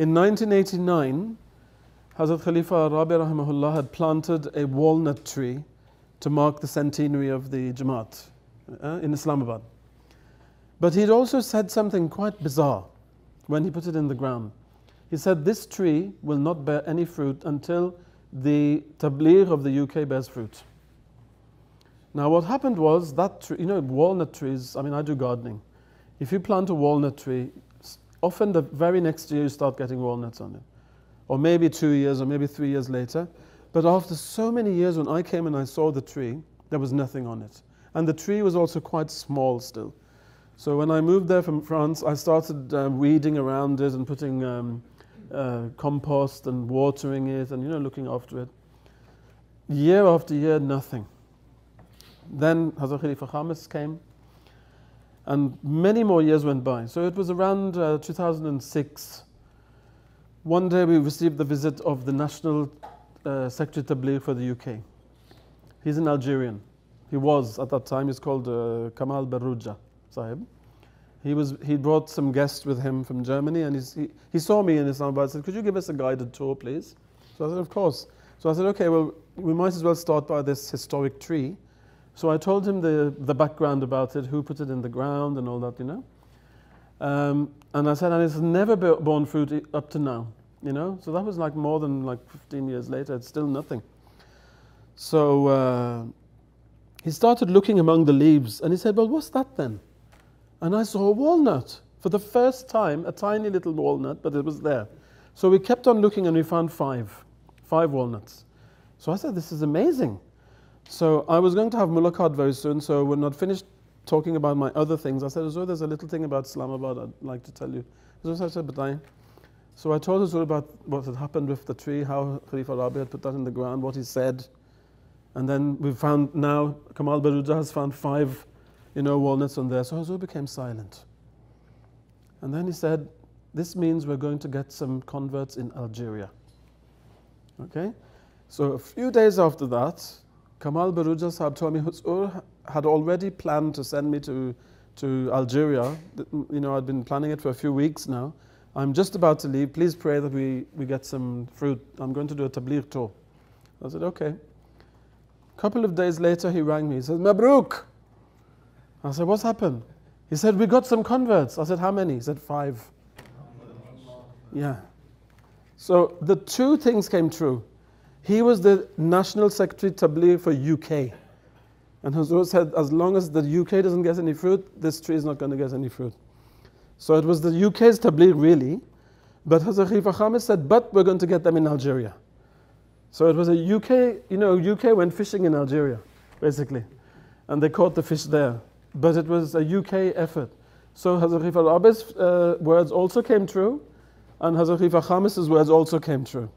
In 1989, Hazrat Khalifa Rabi had planted a walnut tree to mark the centenary of the Jamaat uh, in Islamabad. But he'd also said something quite bizarre when he put it in the ground. He said, This tree will not bear any fruit until the tabligh of the UK bears fruit. Now, what happened was that tree, you know, walnut trees, I mean, I do gardening. If you plant a walnut tree, often the very next year you start getting walnuts on it. Or maybe two years, or maybe three years later. But after so many years, when I came and I saw the tree, there was nothing on it. And the tree was also quite small still. So when I moved there from France, I started uh, weeding around it and putting um, uh, compost and watering it and you know looking after it. Year after year, nothing. Then Hazrat Khalifa Khamis came, and many more years went by. So it was around uh, 2006. One day we received the visit of the National uh, Secretary Tabligh for the UK. He's an Algerian. He was at that time. He's called uh, Kamal Baruja Sahib. He, was, he brought some guests with him from Germany and he, he saw me in Islamabad and said, Could you give us a guided tour, please? So I said, Of course. So I said, Okay, well, we might as well start by this historic tree. So I told him the, the background about it, who put it in the ground and all that, you know. Um, and I said, and it's never borne fruit up to now, you know. So that was like more than like 15 years later. It's still nothing. So uh, he started looking among the leaves and he said, well, what's that then? And I saw a walnut. For the first time, a tiny little walnut, but it was there. So we kept on looking and we found five, five walnuts. So I said, this is amazing. So I was going to have mulaqat very soon, so when I'd finished talking about my other things, I said, Azur, there's a little thing about Islamabad I'd like to tell you. So I said, but I, so I told Azur about what had happened with the tree, how Khalifa Rabi had put that in the ground, what he said. And then we found now, Kamal Baruja has found five you know, walnuts on there. So Hazur became silent. And then he said, This means we're going to get some converts in Algeria. Okay? So a few days after that, Kamal Baruja told me Hazur had already planned to send me to, to Algeria. You know, I'd been planning it for a few weeks now. I'm just about to leave. Please pray that we, we get some fruit. I'm going to do a tabligh tour. I said, okay. A couple of days later, he rang me. He said, Mabruk, I said, What's happened? He said, We got some converts. I said, How many? He said, Five. Yeah. So the two things came true. He was the National Secretary Tabligh for UK. And Hazur said, as long as the UK doesn't get any fruit, this tree is not going to get any fruit. So it was the UK's Tabligh really. But Hazrat Khalifa Khamis said, but we're going to get them in Algeria. So it was a UK, you know, UK went fishing in Algeria, basically. And they caught the fish there but it was a UK effort. So Hazrat Khalifa Rabi's uh, words also came true, and Hazrat Khalifa words also came true.